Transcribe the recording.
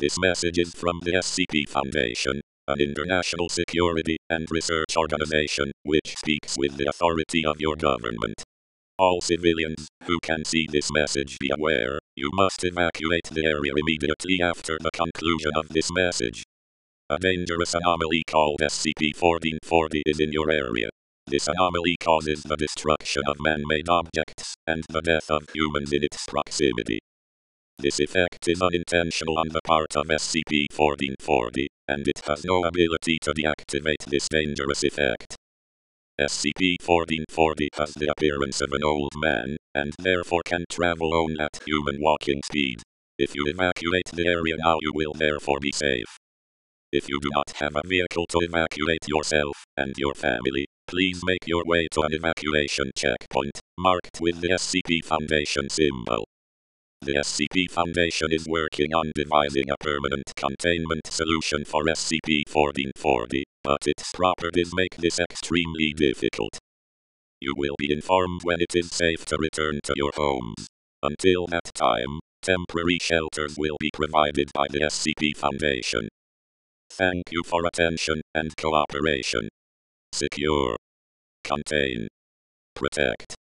This message is from the SCP Foundation, an international security and research organization which speaks with the authority of your government. All civilians who can see this message be aware, you must evacuate the area immediately after the conclusion of this message. A dangerous anomaly called SCP-1440 is in your area. This anomaly causes the destruction of man-made objects and the death of humans in its proximity. This effect is unintentional on the part of SCP-1440, and it has no ability to deactivate this dangerous effect. SCP-1440 has the appearance of an old man, and therefore can travel only at human walking speed. If you evacuate the area now you will therefore be safe. If you do not have a vehicle to evacuate yourself and your family, Please make your way to an evacuation checkpoint, marked with the SCP Foundation symbol. The SCP Foundation is working on devising a permanent containment solution for SCP-1440, but its properties make this extremely difficult. You will be informed when it is safe to return to your homes. Until that time, temporary shelters will be provided by the SCP Foundation. Thank you for attention and cooperation. Secure. Contain. Protect.